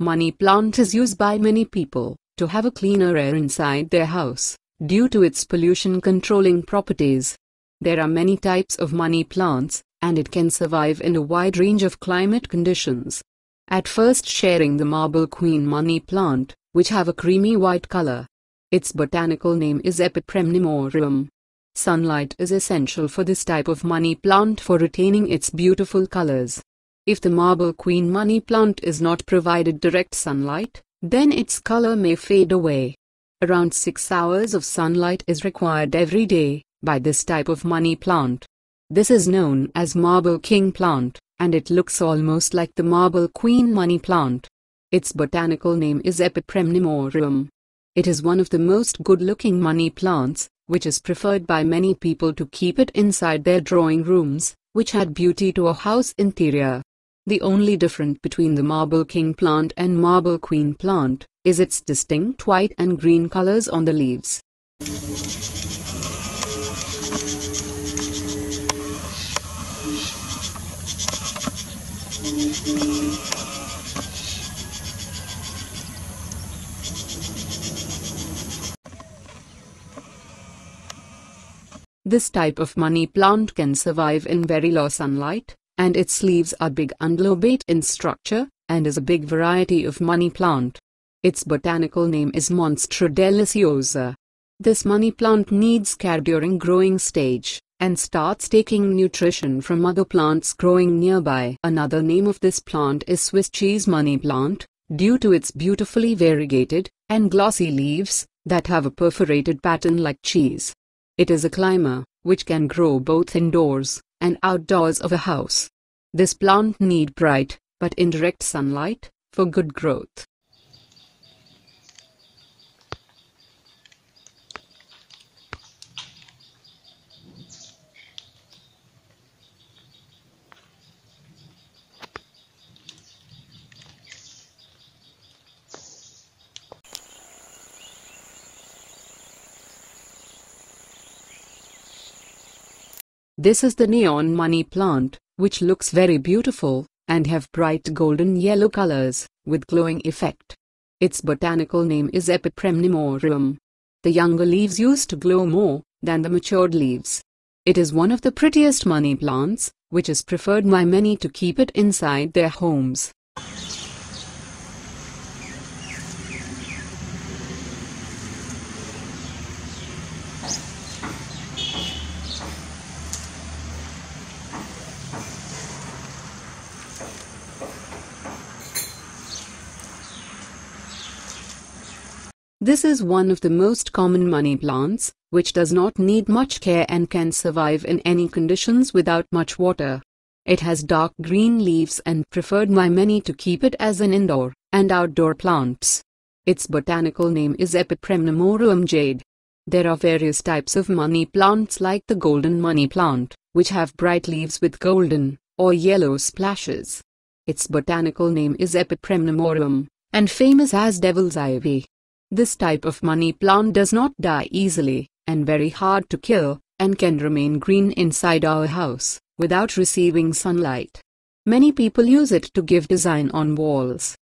Money plant is used by many people to have a cleaner air inside their house due to its pollution controlling properties. There are many types of money plants, and it can survive in a wide range of climate conditions. At first sharing the marble queen money plant, which have a creamy white color. Its botanical name is Epipremnum aureum. Sunlight is essential for this type of money plant for retaining its beautiful colors. If the marble queen money plant is not provided direct sunlight, then its color may fade away. Around 6 hours of sunlight is required every day by this type of money plant. This is known as marble king plant, and it looks almost like the marble queen money plant. Its botanical name is Epipremnum aureum. It is one of the most good-looking money plants, which is preferred by many people to keep it inside their drawing rooms, which add beauty to a house interior. The only difference between the marble king plant and marble queen plant is its distinct white and green colors on the leaves. This type of money plant can survive in very low sunlight, and its leaves are big and lobate in structure, and is a big variety of money plant. Its botanical name is Monstera deliciosa. This money plant needs care during growing stage, and starts taking nutrition from other plants growing nearby. Another name of this plant is Swiss cheese money plant, due to its beautifully variegated and glossy leaves that have a perforated pattern like cheese. It is a climber, which can grow both indoors and outdoors of a house. This plant need bright, but indirect sunlight, for good growth. This is the neon money plant, which looks very beautiful, and have bright golden yellow colors, with glowing effect. Its botanical name is Epipremnum aureum. The younger leaves used to glow more than the matured leaves. It is one of the prettiest money plants, which is preferred by many to keep it inside their homes. This is one of the most common money plants, which does not need much care and can survive in any conditions without much water. It has dark green leaves and preferred by many to keep it as an indoor and outdoor plants. Its botanical name is Epipremnum aureum jade. There are various types of money plants like the golden money plant, which have bright leaves with golden or yellow splashes. Its botanical name is Epipremnum aureum, and famous as devil's ivy. This type of money plant does not die easily, and very hard to kill, and can remain green inside our house, without receiving sunlight. Many people use it to give design on walls.